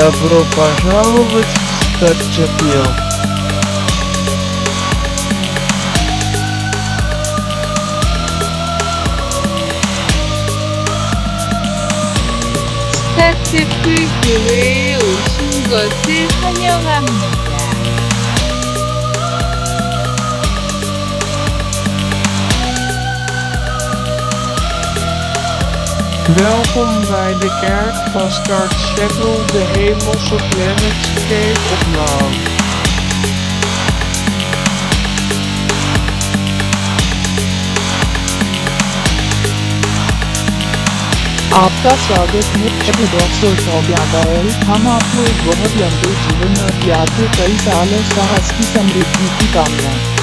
Добро пожаловать в Стартапил. 스타트풀 교회에 오신 것을 환영합니다. Welkom bij de kerk van Start Shuttle, de hemelse planetscape op maan. आपका स्वागत है एपिडॉक्सो सौगाबायल हम आपको एक बहुत लंबे जीवन और प्यार के कई साल साहस की समृद्धि की कामना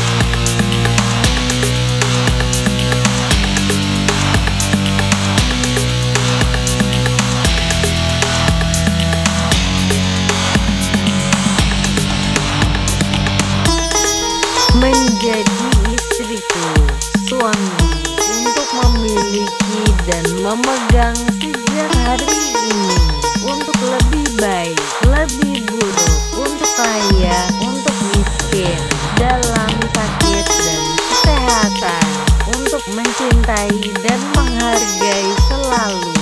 menjadi istriku, suami, untuk memiliki dan memegang sejak hari ini, untuk lebih baik, lebih buruk, untuk kaya, untuk miskin, dalam sakit dan kesehatan, untuk mencintai dan menghargai selalu.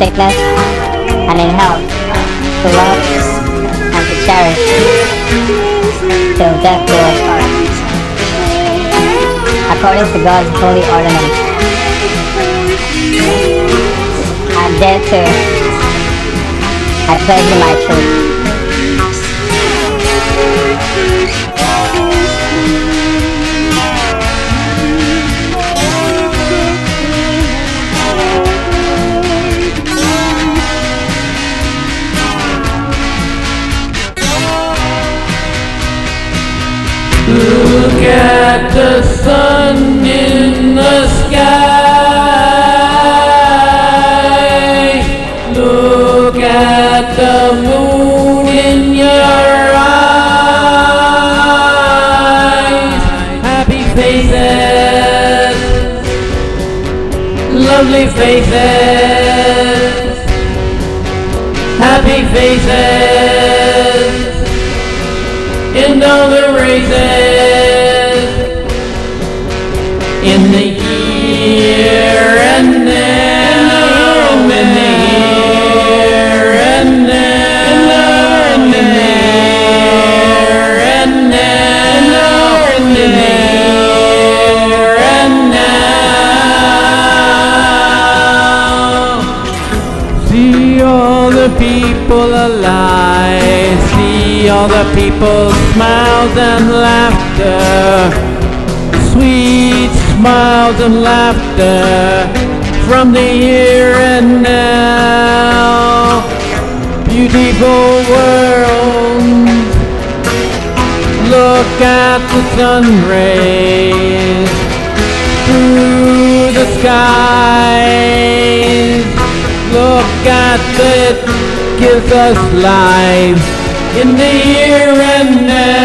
Sickness and in health, to love and to cherish, till death do us part. According to God's holy ordinance, I dare to, I pledge you my truth. Look at the sun in the sky. All the people's smiles and laughter. Sweet smiles and laughter from the here and now. Beautiful world. Look at the sun rays through the skies. Look at it, gives us life in the here and now.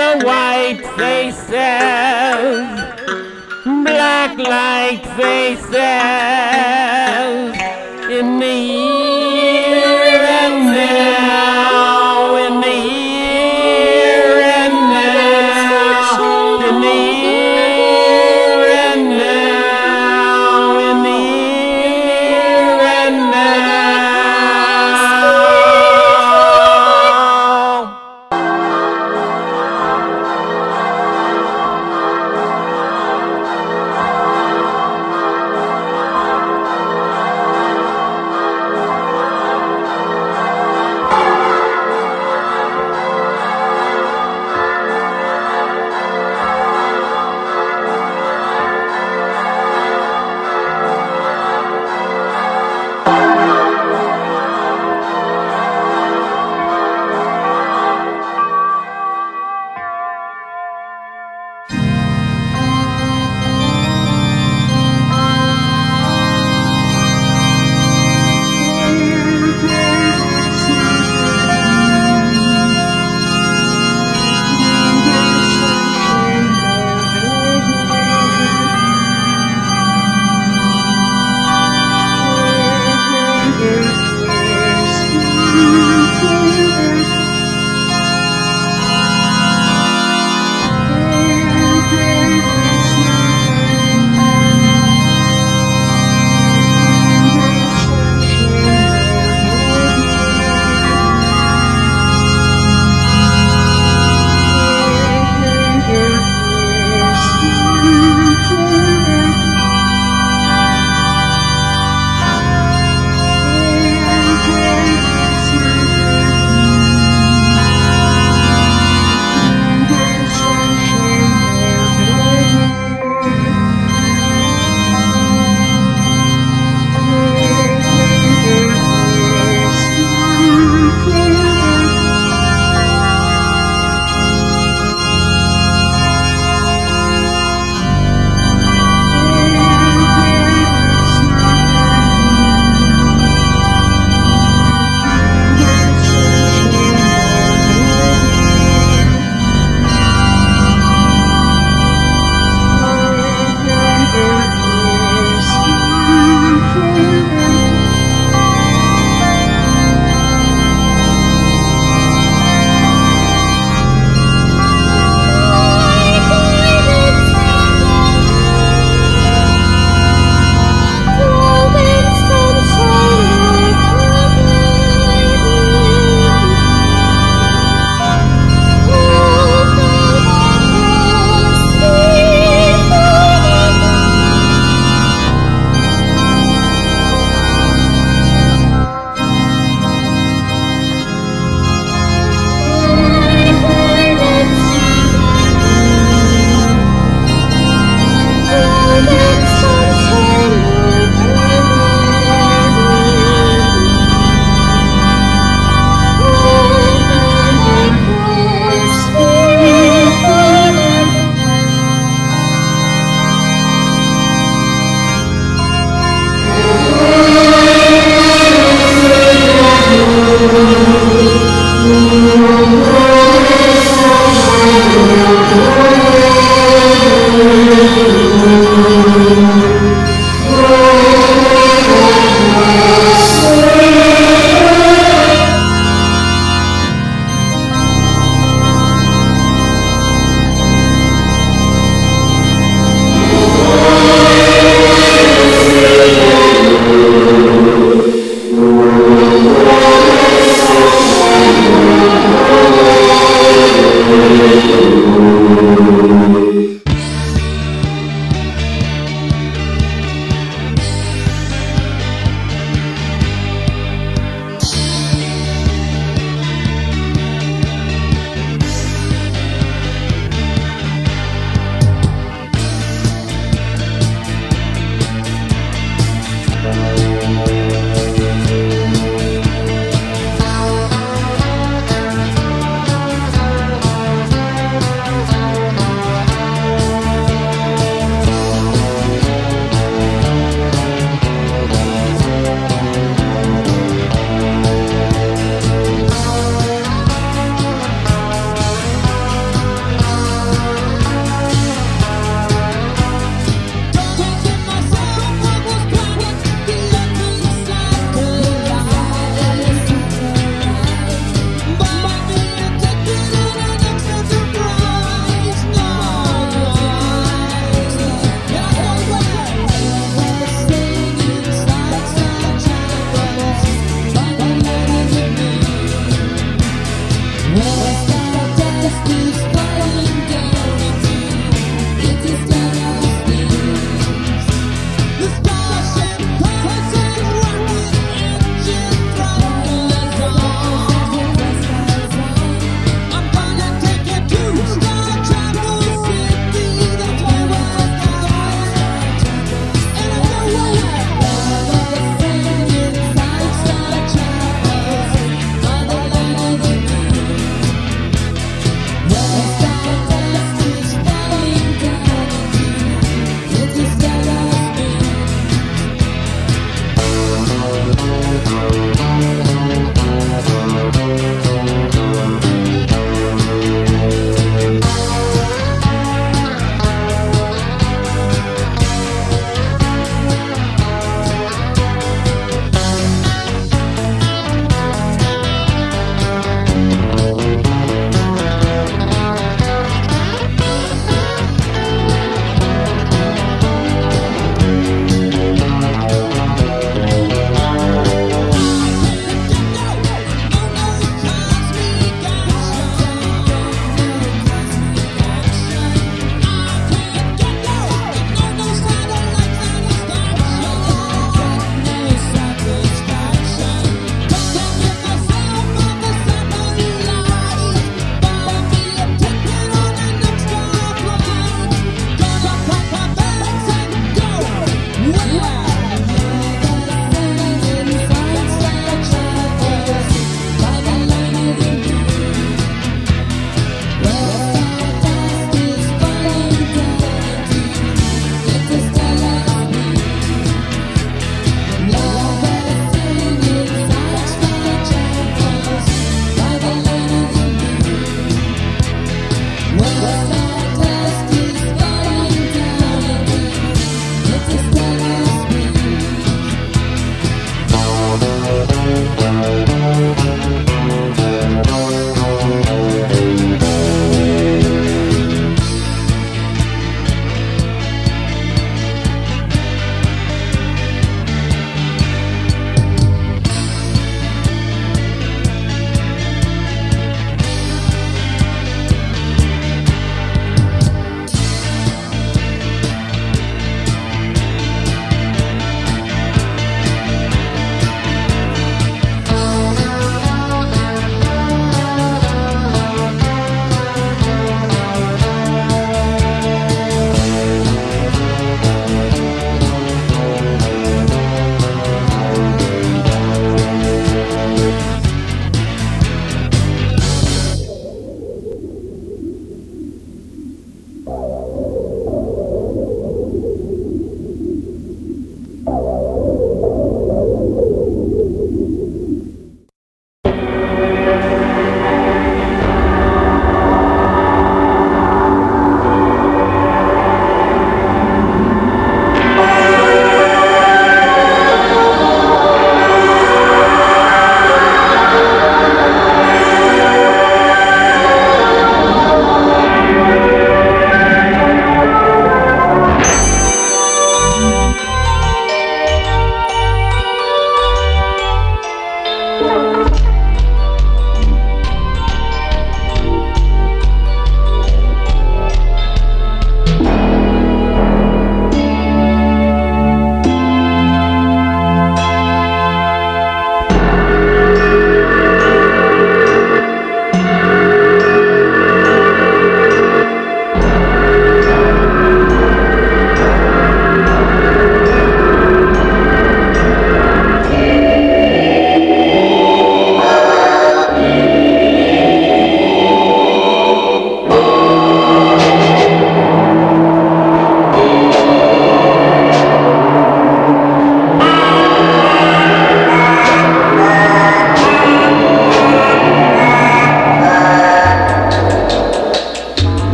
Yellow white faces, black light faces. In the